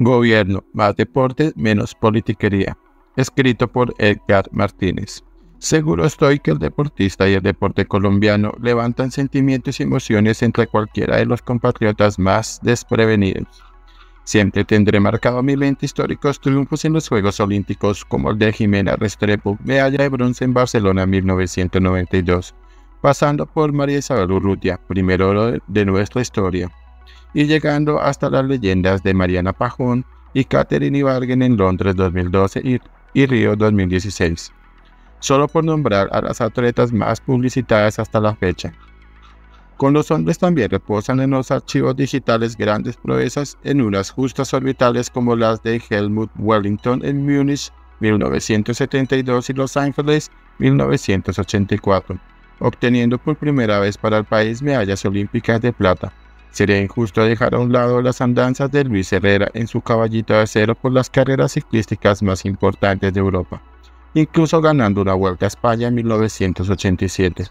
Gobierno, más deporte, menos politiquería. Escrito por Edgar Martínez. Seguro estoy que el deportista y el deporte colombiano levantan sentimientos y emociones entre cualquiera de los compatriotas más desprevenidos. Siempre tendré marcado mi mente históricos triunfos en los Juegos Olímpicos como el de Jimena Restrepo, medalla de bronce en Barcelona 1992, pasando por María Isabel Urrutia, primer oro de nuestra historia, y llegando hasta las leyendas de Mariana Pajón y Catherine Ibarguen en Londres 2012 y, y Río 2016, solo por nombrar a las atletas más publicitadas hasta la fecha. Con los hombres también reposan en los archivos digitales grandes proezas en unas justas orbitales como las de Helmut Wellington en Múnich 1972 y Los Ángeles 1984, obteniendo por primera vez para el país medallas olímpicas de plata. Sería injusto dejar a un lado las andanzas de Luis Herrera en su caballito de acero por las carreras ciclísticas más importantes de Europa, incluso ganando una vuelta a España en 1987.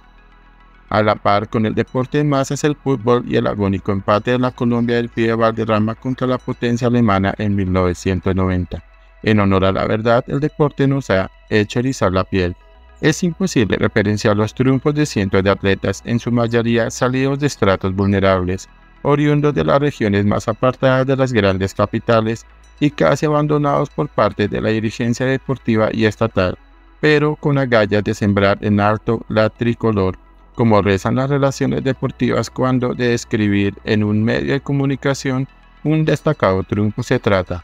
A la par con el deporte más es el fútbol y el agónico empate de la Colombia del Pie Valderrama contra la potencia alemana en 1990. En honor a la verdad, el deporte nos ha hecho erizar la piel. Es imposible referenciar los triunfos de cientos de atletas, en su mayoría salidos de estratos vulnerables, oriundos de las regiones más apartadas de las grandes capitales y casi abandonados por parte de la dirigencia deportiva y estatal, pero con agallas de sembrar en alto la tricolor, como rezan las relaciones deportivas cuando de escribir en un medio de comunicación un destacado triunfo se trata,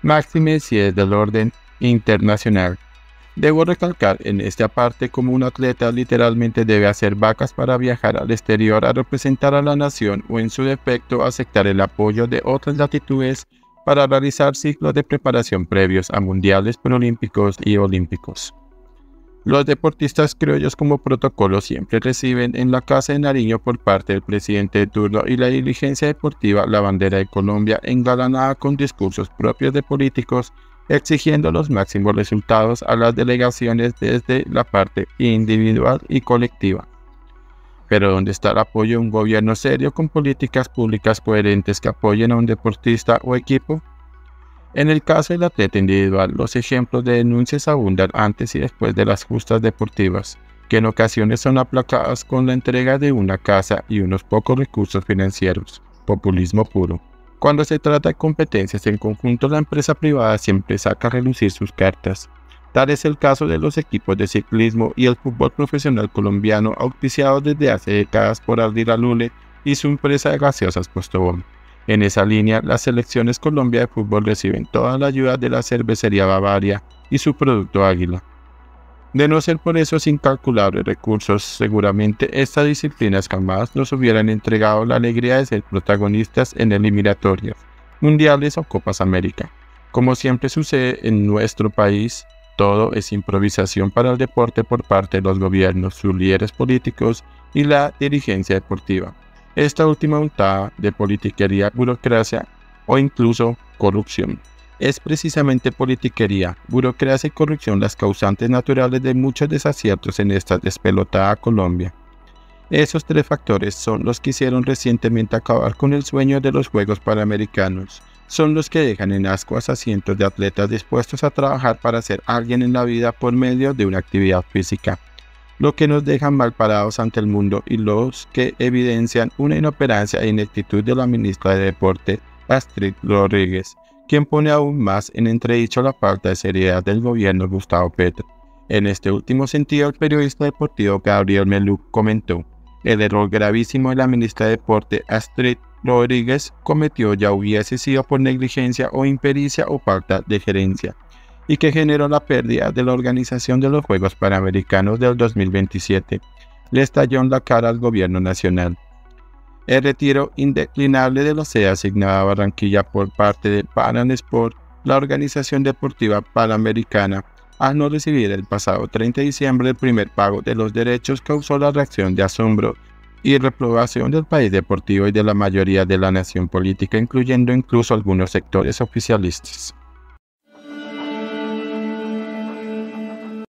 máxime si es del orden internacional. Debo recalcar en esta parte como un atleta literalmente debe hacer vacas para viajar al exterior a representar a la nación o en su defecto aceptar el apoyo de otras latitudes para realizar ciclos de preparación previos a mundiales preolímpicos y olímpicos. Los deportistas criollos como protocolo siempre reciben en la Casa de Nariño por parte del presidente de turno y la diligencia deportiva la bandera de Colombia engalanada con discursos propios de políticos exigiendo los máximos resultados a las delegaciones desde la parte individual y colectiva. Pero ¿dónde está el apoyo de un gobierno serio con políticas públicas coherentes que apoyen a un deportista o equipo? En el caso del atleta individual, los ejemplos de denuncias abundan antes y después de las justas deportivas, que en ocasiones son aplacadas con la entrega de una casa y unos pocos recursos financieros. Populismo puro. Cuando se trata de competencias en conjunto, la empresa privada siempre saca a relucir sus cartas. Tal es el caso de los equipos de ciclismo y el fútbol profesional colombiano auspiciados desde hace décadas por Ardila Lule y su empresa de gaseosas Postobón. En esa línea, las selecciones Colombia de fútbol reciben toda la ayuda de la cervecería Bavaria y su producto Águila. De no ser por esos incalculables recursos, seguramente estas disciplinas jamás nos hubieran entregado la alegría de ser protagonistas en eliminatorias, mundiales o Copas América. Como siempre sucede en nuestro país, todo es improvisación para el deporte por parte de los gobiernos, sus líderes políticos y la dirigencia deportiva. Esta última untada de politiquería, burocracia o incluso corrupción. Es precisamente politiquería, burocracia y corrupción las causantes naturales de muchos desaciertos en esta despelotada Colombia. Esos tres factores son los que hicieron recientemente acabar con el sueño de los Juegos Panamericanos. Son los que dejan en ascuas a cientos de atletas dispuestos a trabajar para ser alguien en la vida por medio de una actividad física, lo que nos dejan mal parados ante el mundo y los que evidencian una inoperancia e ineptitud de la ministra de Deporte, Astrid Rodríguez, quien pone aún más en entredicho la falta de seriedad del gobierno Gustavo Petro. En este último sentido, el periodista deportivo Gabriel Melú comentó, el error gravísimo de la ministra de Deporte Astrid Rodríguez cometió ya hubiese sido por negligencia o impericia o falta de gerencia, y que generó la pérdida de la organización de los Juegos Panamericanos del 2027. Le estalló en la cara al gobierno nacional. El retiro indeclinable de la sede asignada a Barranquilla por parte de Pan Sport, la organización deportiva panamericana, al no recibir el pasado 30 de diciembre el primer pago de los derechos causó la reacción de asombro y reprobación del país deportivo y de la mayoría de la nación política, incluyendo incluso algunos sectores oficialistas.